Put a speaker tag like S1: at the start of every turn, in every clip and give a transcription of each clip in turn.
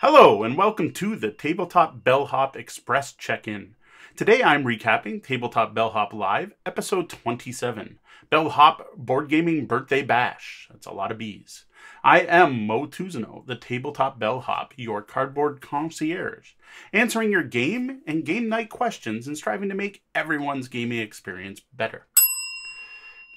S1: Hello, and welcome to the Tabletop Bellhop Express check in. Today I'm recapping Tabletop Bellhop Live, episode 27 Bellhop Board Gaming Birthday Bash. That's a lot of bees. I am Mo Tuzano, the Tabletop Bellhop, your cardboard concierge, answering your game and game night questions and striving to make everyone's gaming experience better.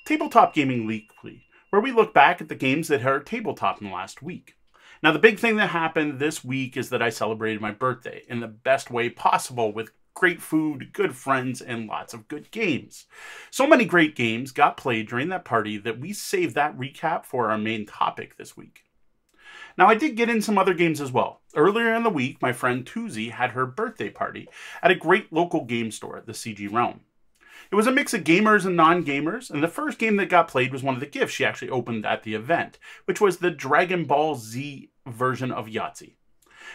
S1: Tabletop Gaming Weekly, where we look back at the games that are tabletop in the last week. Now, the big thing that happened this week is that I celebrated my birthday in the best way possible with great food, good friends, and lots of good games. So many great games got played during that party that we saved that recap for our main topic this week. Now, I did get in some other games as well. Earlier in the week, my friend Tuzi had her birthday party at a great local game store, the CG Realm. It was a mix of gamers and non gamers, and the first game that got played was one of the gifts she actually opened at the event, which was the Dragon Ball Z version of Yahtzee.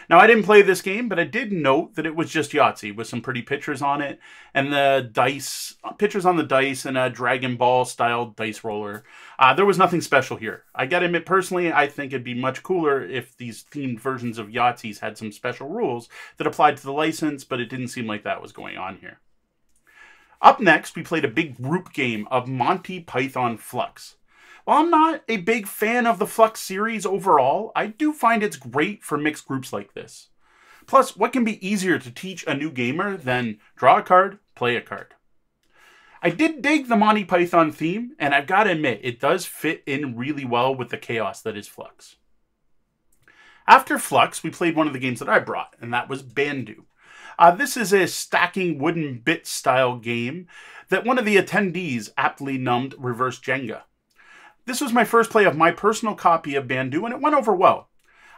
S1: Now, I didn't play this game, but I did note that it was just Yahtzee with some pretty pictures on it and the dice, pictures on the dice and a Dragon Ball style dice roller. Uh, there was nothing special here. I gotta admit, personally, I think it'd be much cooler if these themed versions of Yahtzees had some special rules that applied to the license, but it didn't seem like that was going on here. Up next, we played a big group game of Monty Python Fluxx. While I'm not a big fan of the Fluxx series overall, I do find it's great for mixed groups like this. Plus, what can be easier to teach a new gamer than draw a card, play a card? I did dig the Monty Python theme, and I've got to admit, it does fit in really well with the chaos that is Fluxx. After Fluxx, we played one of the games that I brought, and that was Bandu. Uh, this is a stacking wooden bit style game that one of the attendees aptly numbed Reverse Jenga. This was my first play of my personal copy of Bandu, and it went over well.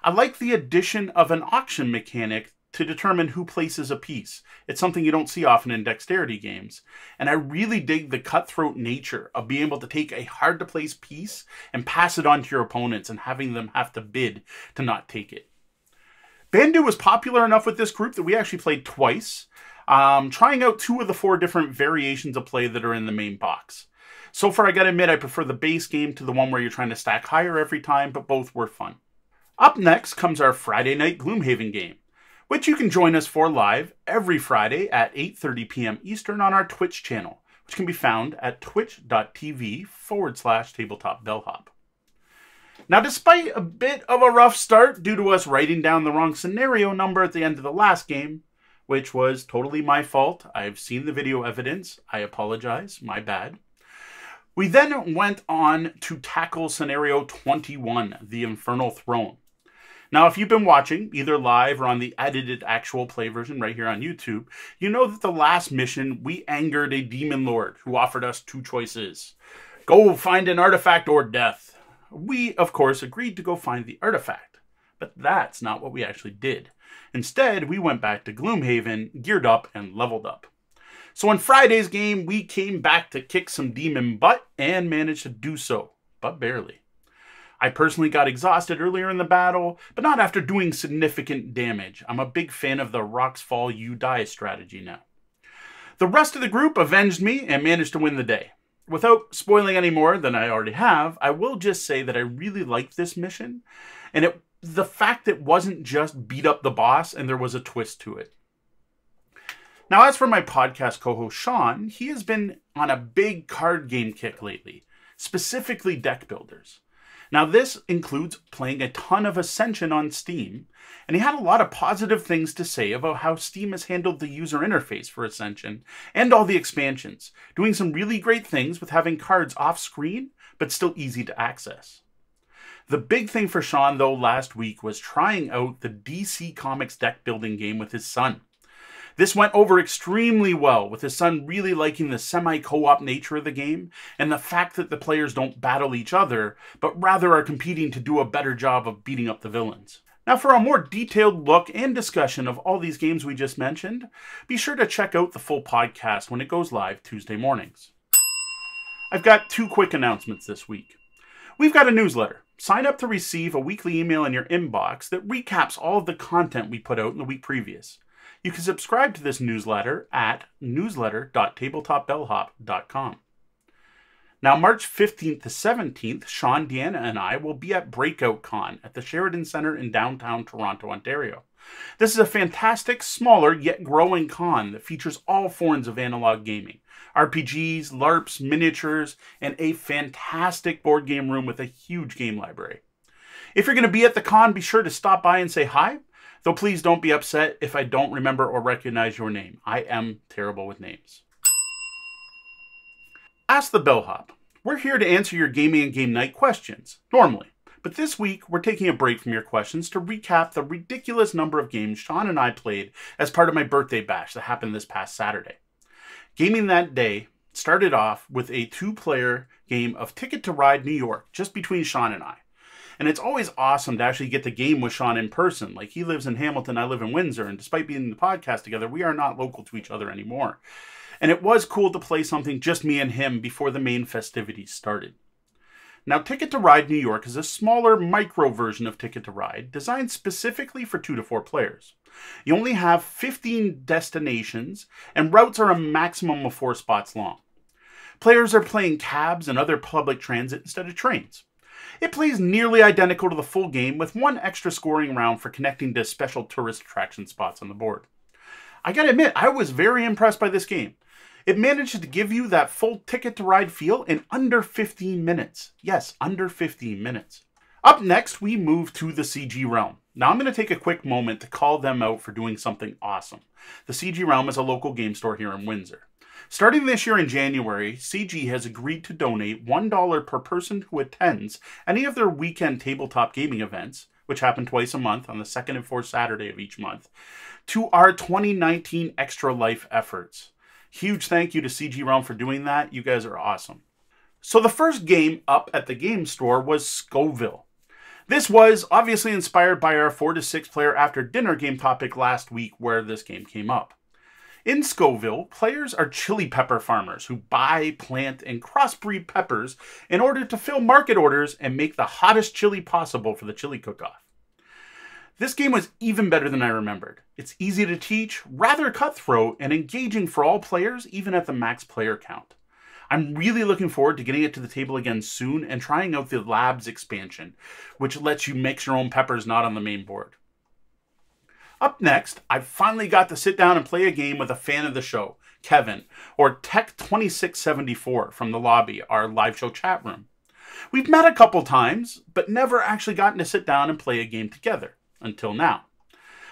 S1: I like the addition of an auction mechanic to determine who places a piece. It's something you don't see often in dexterity games. And I really dig the cutthroat nature of being able to take a hard to place piece and pass it on to your opponents and having them have to bid to not take it. Bandu was popular enough with this group that we actually played twice, um, trying out two of the four different variations of play that are in the main box. So far, I gotta admit, I prefer the base game to the one where you're trying to stack higher every time, but both were fun. Up next comes our Friday night Gloomhaven game, which you can join us for live every Friday at 8.30 p.m. Eastern on our Twitch channel, which can be found at twitch.tv forward slash tabletop bellhop. Now, despite a bit of a rough start due to us writing down the wrong scenario number at the end of the last game, which was totally my fault, I've seen the video evidence, I apologize, my bad. We then went on to tackle scenario 21, the Infernal Throne. Now, if you've been watching, either live or on the edited actual play version right here on YouTube, you know that the last mission we angered a demon lord who offered us two choices go find an artifact or death. We, of course, agreed to go find the artifact, but that's not what we actually did. Instead, we went back to Gloomhaven, geared up, and leveled up. So on Friday's game, we came back to kick some demon butt and managed to do so, but barely. I personally got exhausted earlier in the battle, but not after doing significant damage. I'm a big fan of the rocks fall, you die strategy now. The rest of the group avenged me and managed to win the day. Without spoiling any more than I already have, I will just say that I really liked this mission, and it the fact it wasn't just beat up the boss and there was a twist to it. Now, as for my podcast co host Sean, he has been on a big card game kick lately, specifically deck builders. Now, this includes playing a ton of Ascension on Steam, and he had a lot of positive things to say about how Steam has handled the user interface for Ascension and all the expansions, doing some really great things with having cards off screen but still easy to access. The big thing for Sean, though, last week was trying out the DC Comics deck building game with his son. This went over extremely well, with his son really liking the semi co op nature of the game and the fact that the players don't battle each other, but rather are competing to do a better job of beating up the villains. Now, for a more detailed look and discussion of all these games we just mentioned, be sure to check out the full podcast when it goes live Tuesday mornings. I've got two quick announcements this week. We've got a newsletter. Sign up to receive a weekly email in your inbox that recaps all of the content we put out in the week previous. You can subscribe to this newsletter at newsletter.tabletopbellhop.com. Now, March 15th to 17th, Sean, Deanna, and I will be at Breakout Con at the Sheraton Center in downtown Toronto, Ontario. This is a fantastic, smaller, yet growing con that features all forms of analog gaming RPGs, LARPs, miniatures, and a fantastic board game room with a huge game library. If you're going to be at the con, be sure to stop by and say hi, though please don't be upset if I don't remember or recognize your name. I am terrible with names. Ask the Bellhop. We're here to answer your gaming and game night questions, normally. But this week, we're taking a break from your questions to recap the ridiculous number of games Sean and I played as part of my birthday bash that happened this past Saturday. Gaming that day started off with a two player game of Ticket to Ride New York, just between Sean and I. And it's always awesome to actually get the game with Sean in person. Like he lives in Hamilton, I live in Windsor, and despite being in the podcast together, we are not local to each other anymore. And it was cool to play something just me and him before the main festivities started. Now, Ticket to Ride New York is a smaller micro version of Ticket to Ride designed specifically for two to four players. You only have 15 destinations, and routes are a maximum of four spots long. Players are playing cabs and other public transit instead of trains. It plays nearly identical to the full game with one extra scoring round for connecting to special tourist attraction spots on the board. I gotta admit, I was very impressed by this game. It manages to give you that full ticket to ride feel in under 15 minutes. Yes, under 15 minutes. Up next, we move to the CG Realm. Now, I'm going to take a quick moment to call them out for doing something awesome. The CG Realm is a local game store here in Windsor. Starting this year in January, CG has agreed to donate $1 per person who attends any of their weekend tabletop gaming events, which happen twice a month on the second and fourth Saturday of each month, to our 2019 Extra Life efforts. Huge thank you to CG Realm for doing that. You guys are awesome. So the first game up at the game store was Scoville. This was obviously inspired by our 4 to 6 player after dinner game topic last week where this game came up. In Scoville, players are chili pepper farmers who buy, plant, and crossbreed peppers in order to fill market orders and make the hottest chili possible for the chili cook-off. This game was even better than I remembered. It's easy to teach, rather cutthroat, and engaging for all players, even at the max player count. I'm really looking forward to getting it to the table again soon and trying out the Labs expansion, which lets you mix your own peppers not on the main board. Up next, I finally got to sit down and play a game with a fan of the show, Kevin, or Tech2674 from the lobby, our live show chat room. We've met a couple times, but never actually gotten to sit down and play a game together until now.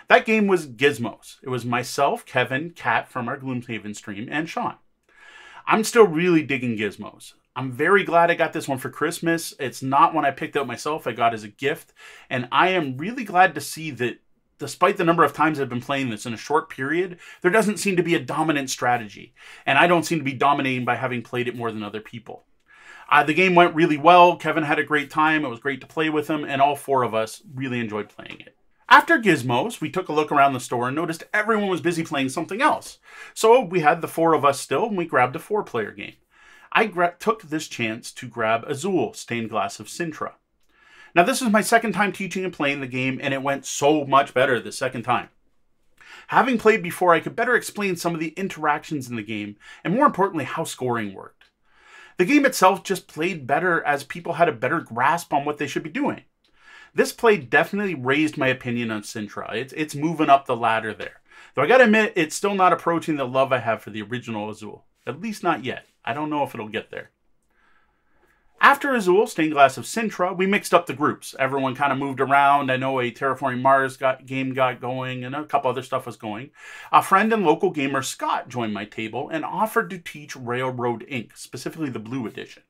S1: That game was Gizmos. It was myself, Kevin, Kat from our Gloomhaven stream, and Sean. I'm still really digging Gizmos. I'm very glad I got this one for Christmas. It's not one I picked out myself, I got as a gift. And I am really glad to see that despite the number of times I've been playing this in a short period, there doesn't seem to be a dominant strategy. And I don't seem to be dominating by having played it more than other people. Uh, the game went really well. Kevin had a great time. It was great to play with him, and all four of us really enjoyed playing it. After Gizmos, we took a look around the store and noticed everyone was busy playing something else. So we had the four of us still, and we grabbed a four player game. I took this chance to grab Azul, Stained Glass of Sintra. Now, this is my second time teaching and playing the game, and it went so much better the second time. Having played before, I could better explain some of the interactions in the game, and more importantly, how scoring worked. The game itself just played better as people had a better grasp on what they should be doing. This play definitely raised my opinion on Sintra. It's, it's moving up the ladder there. Though I gotta admit, it's still not approaching the love I have for the original Azul. At least not yet. I don't know if it'll get there. After Azul, Stained Glass of Sintra, we mixed up the groups. Everyone kind of moved around. I know a Terraforming Mars got, game got going and a couple other stuff was going. A friend and local gamer, Scott, joined my table and offered to teach Railroad Ink., specifically the Blue Edition.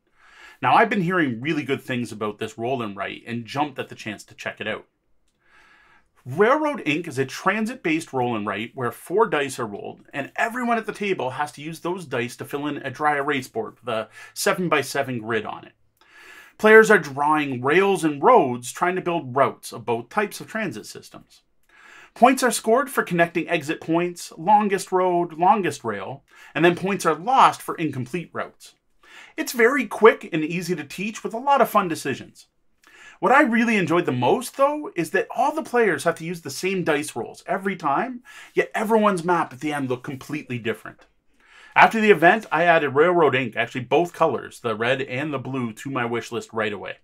S1: Now, I've been hearing really good things about this roll and write and jumped at the chance to check it out. Railroad Ink. is a transit based roll and write where four dice are rolled, and everyone at the table has to use those dice to fill in a dry erase board with a 7x7 grid on it. Players are drawing rails and roads, trying to build routes of both types of transit systems. Points are scored for connecting exit points, longest road, longest rail, and then points are lost for incomplete routes. It's very quick and easy to teach with a lot of fun decisions. What I really enjoyed the most, though, is that all the players have to use the same dice rolls every time, yet everyone's map at the end looked completely different. After the event, I added Railroad Ink, actually both colors, the red and the blue, to my wish list right away.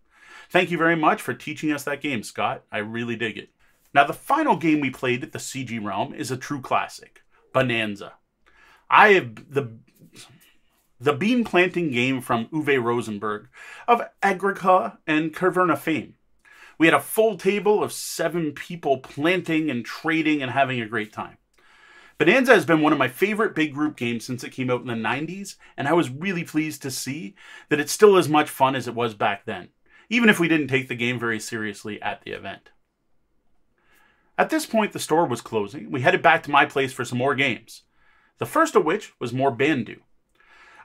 S1: Thank you very much for teaching us that game, Scott. I really dig it. Now, the final game we played at the CG Realm is a true classic, Bohnanza. I have the the bean planting game from Uwe Rosenberg of Agricola and Caverna fame. We had a full table of seven people planting and trading and having a great time. Bohnanza has been one of my favorite big group games since it came out in the 90s, and I was really pleased to see that it's still as much fun as it was back then, even if we didn't take the game very seriously at the event. At this point, the store was closing. We headed back to my place for some more games. The first of which was more Bandu.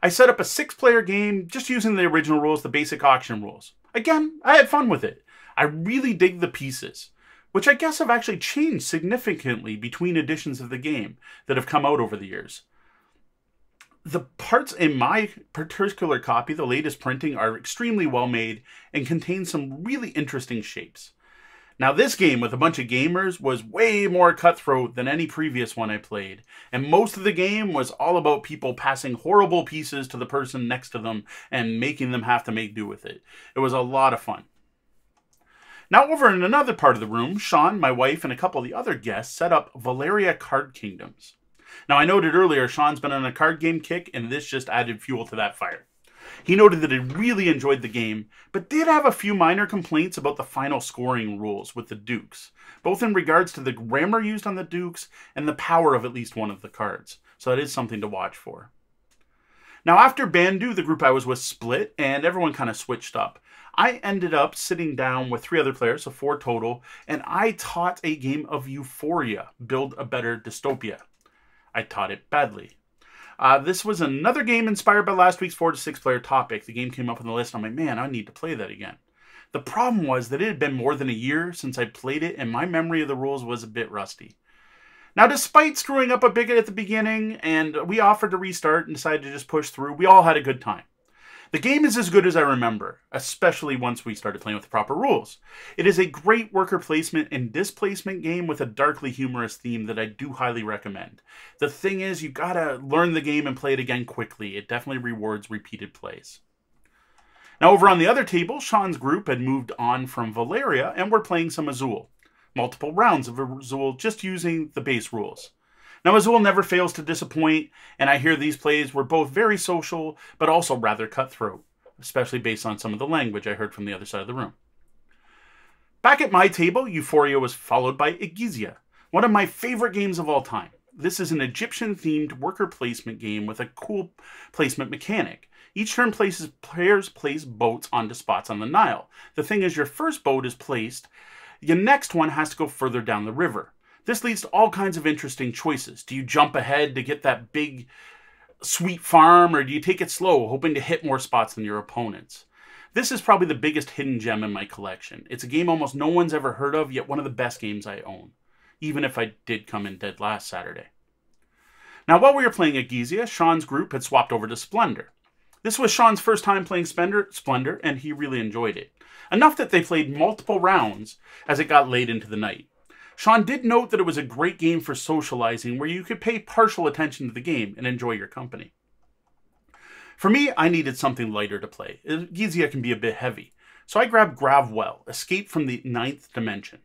S1: I set up a six player game just using the original rules, the basic auction rules. Again, I had fun with it. I really dig the pieces, which I guess have actually changed significantly between editions of the game that have come out over the years. The parts in my particular copy, the latest printing, are extremely well made and contain some really interesting shapes. Now, this game with a bunch of gamers was way more cutthroat than any previous one I played, and most of the game was all about people passing horrible pieces to the person next to them and making them have to make do with it. It was a lot of fun. Now, over in another part of the room, Sean, my wife, and a couple of the other guests set up Valeria Card Kingdoms. Now, I noted earlier Sean's been on a card game kick, and this just added fuel to that fire. He noted that he really enjoyed the game, but did have a few minor complaints about the final scoring rules with the Dukes, both in regards to the grammar used on the Dukes and the power of at least one of the cards. So that is something to watch for. Now, after Bandu, the group I was with split, and everyone kind of switched up. I ended up sitting down with three other players, so four total, and I taught a game of Euphoria, Build a Better Dystopia. I taught it badly. Uh, this was another game inspired by last week's four to six player topic. The game came up on the list. And I'm like, man, I need to play that again. The problem was that it had been more than a year since I played it, and my memory of the rules was a bit rusty. Now, despite screwing up a bit at the beginning, and we offered to restart and decided to just push through, we all had a good time. The game is as good as I remember, especially once we started playing with the proper rules. It is a great worker placement and displacement game with a darkly humorous theme that I do highly recommend. The thing is, you gotta learn the game and play it again quickly. It definitely rewards repeated plays. Now, over on the other table, Sean's group had moved on from Valeria and we're playing some Azul. Multiple rounds of Azul just using the base rules. Now, Azul never fails to disappoint, and I hear these plays were both very social, but also rather cutthroat, especially based on some of the language I heard from the other side of the room. Back at my table, Euphoria was followed by Egizia, one of my favorite games of all time. This is an Egyptian themed worker placement game with a cool placement mechanic. Each turn places players place boats onto spots on the Nile. The thing is, your first boat is placed, your next one has to go further down the river. This leads to all kinds of interesting choices. Do you jump ahead to get that big, sweet farm, or do you take it slow, hoping to hit more spots than your opponents? This is probably the biggest hidden gem in my collection. It's a game almost no one's ever heard of, yet one of the best games I own, even if I did come in dead last Saturday. Now, while we were playing Egizia, Sean's group had swapped over to Splendor. This was Sean's first time playing Splendor, Splendor, and he really enjoyed it. Enough that they played multiple rounds as it got late into the night. Sean did note that it was a great game for socializing where you could pay partial attention to the game and enjoy your company. For me, I needed something lighter to play. Egizia can be a bit heavy. So I grabbed Gravwell, Escape from the Ninth Dimension.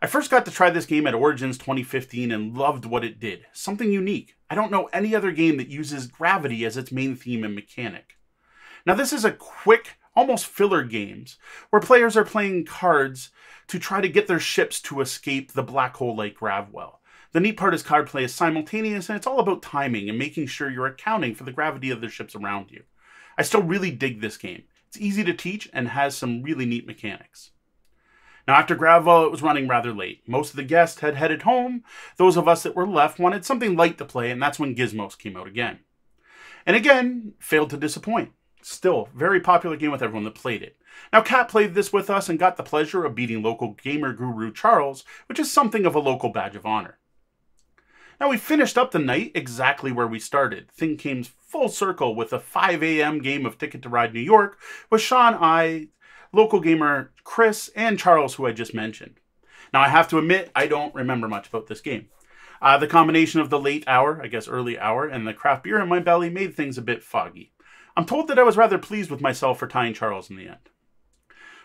S1: I first got to try this game at Origins 2015 and loved what it did. Something unique. I don't know any other game that uses gravity as its main theme and mechanic. Now this is a quick, almost filler games, where players are playing cards to try to get their ships to escape the black hole like Gravwell. The neat part is card play is simultaneous and it's all about timing and making sure you're accounting for the gravity of the ships around you. I still really dig this game. It's easy to teach and has some really neat mechanics. Now, after Gravwell, it was running rather late. Most of the guests had headed home. Those of us that were left wanted something light to play, and that's when Gizmos came out again. And again, failed to disappoint. Still, very popular game with everyone that played it. Now, Kat played this with us and got the pleasure of beating local gamer guru Charles, which is something of a local badge of honor. Now, we finished up the night exactly where we started. Thing came full circle with a 5 a.m. game of Ticket to Ride New York with Sean, I, local gamer Chris, and Charles, who I just mentioned. Now, I have to admit, I don't remember much about this game. Uh, the combination of the late hour, I guess early hour, and the craft beer in my belly made things a bit foggy. I'm told that I was rather pleased with myself for tying Charles in the end.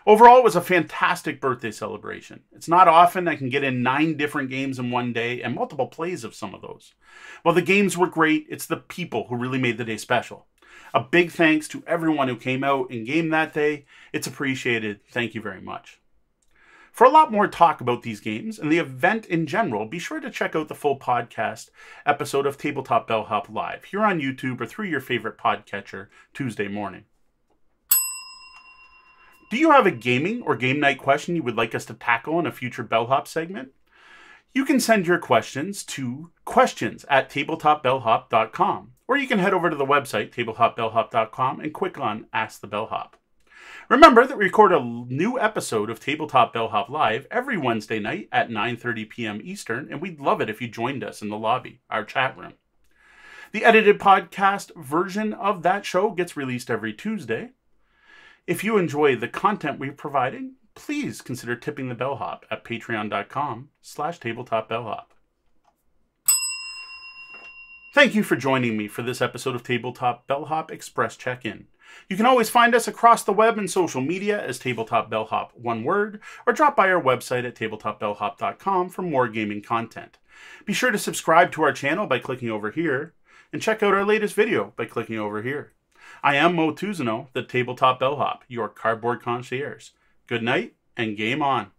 S1: Overall, it was a fantastic birthday celebration. It's not often I can get in nine different games in one day and multiple plays of some of those. While the games were great, it's the people who really made the day special. A big thanks to everyone who came out and game that day. It's appreciated. Thank you very much. For a lot more talk about these games and the event in general, be sure to check out the full podcast episode of Tabletop Bellhop Live here on YouTube or through your favorite podcatcher Tuesday morning. Do you have a gaming or game night question you would like us to tackle in a future Bellhop segment? You can send your questions to questions at tabletopbellhop.com, or you can head over to the website, tabletopbellhop.com, and click on Ask the Bellhop. Remember that we record a new episode of Tabletop Bellhop Live every Wednesday night at 9.30 p.m. Eastern, and we'd love it if you joined us in the lobby, our chat room. The edited podcast version of that show gets released every Tuesday. If you enjoy the content we're providing, please consider tipping the bellhop at patreon.com slash tabletopbellhop. Thank you for joining me for this episode of Tabletop Bellhop Express Check-In. You can always find us across the web and social media as Tabletop Bellhop, one word, or drop by our website at tabletopbellhop.com for more gaming content. Be sure to subscribe to our channel by clicking over here, and check out our latest video by clicking over here. I am Mo Tuzano, the Tabletop Bellhop, your cardboard concierge. Good night and game on.